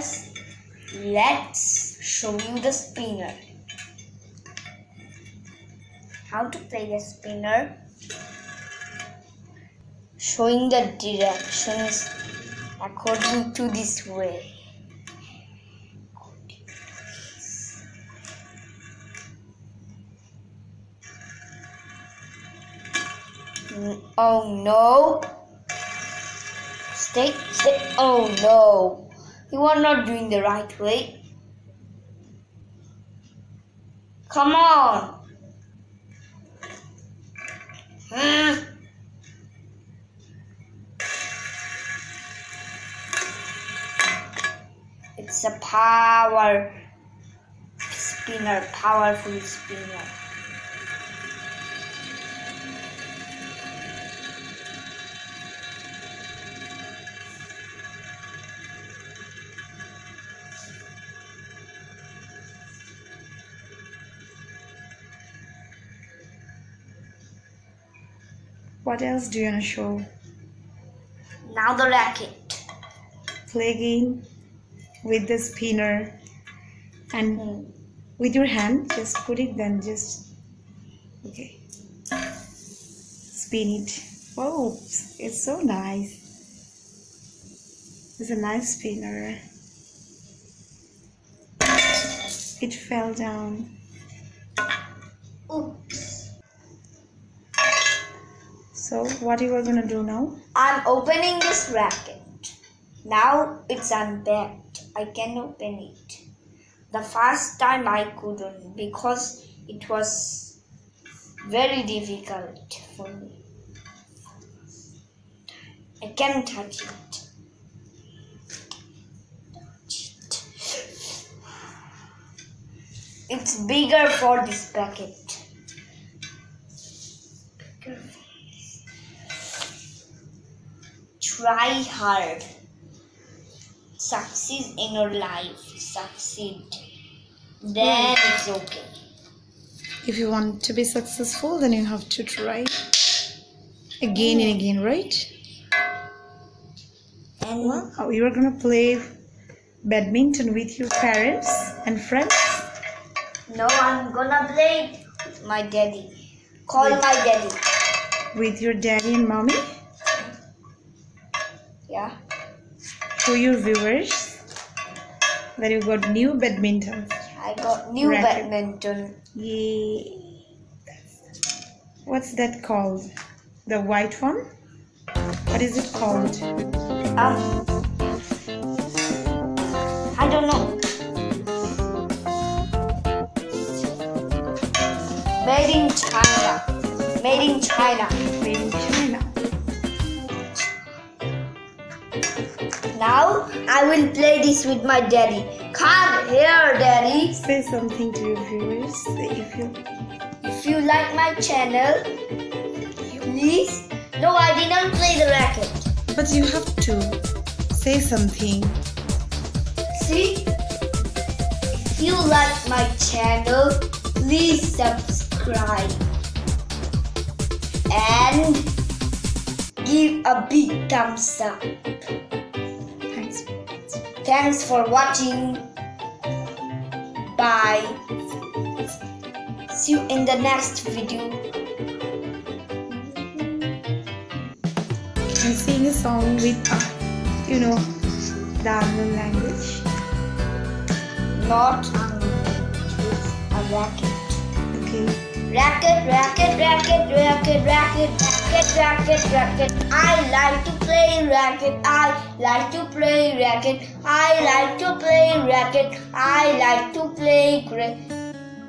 First, let's show you the spinner. How to play the spinner. Showing the directions according to this way. Mm, oh no. Stay, stay. Oh no. You are not doing the right way. Come on. Hmm. It's a power spinner, powerful spinner. What else do you want to show? Now the racket. Play game with the spinner and Hmm. with your hand, just put it, then just okay. Spin it. Oh, it's so nice. It's a nice spinner. It fell down. So, what you are gonna do now? I'm opening this racket. Now it's unpacked. I can open it. The first time I couldn't because it was very difficult for me. I can't touch it. Touch it. It's bigger for this packet. Try hard. Succeed in your life. Succeed. Then hmm. it's okay. If you want to be successful, then you have to try again and hmm. again, right? and Wow, you are gonna play badminton with your parents and friends? no i'm gonna play with my daddy. Call my daddy. With your daddy and mommy? Yeah To your viewers that you got new badminton. i got new Racket. badminton Yay. What's that called? The white one? What is it called? um i don't know made in china made in china Made in China. I will play this with my daddy. Come here, daddy. Say something to your viewers if you If you like my channel, please. No, I didn't play the racket. but you have to say something. See? If you like my channel, please subscribe and give a big thumbs up. Thanks. For watching. Bye. See you in the next video. And sing a song with uh, you know the unknown language. Not with a racket. Okay. Racket, racket, racket, racket, racket, racket, racket. I like to play racket. I like to play racket. I like to play racket. I like to play cri-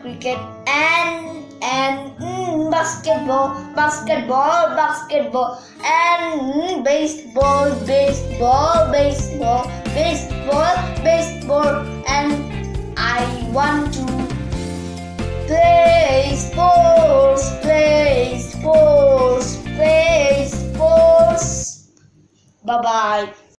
cricket and and mm, basketball, basketball, basketball and mm, baseball, baseball, baseball, baseball, baseball and I want to Bye bye.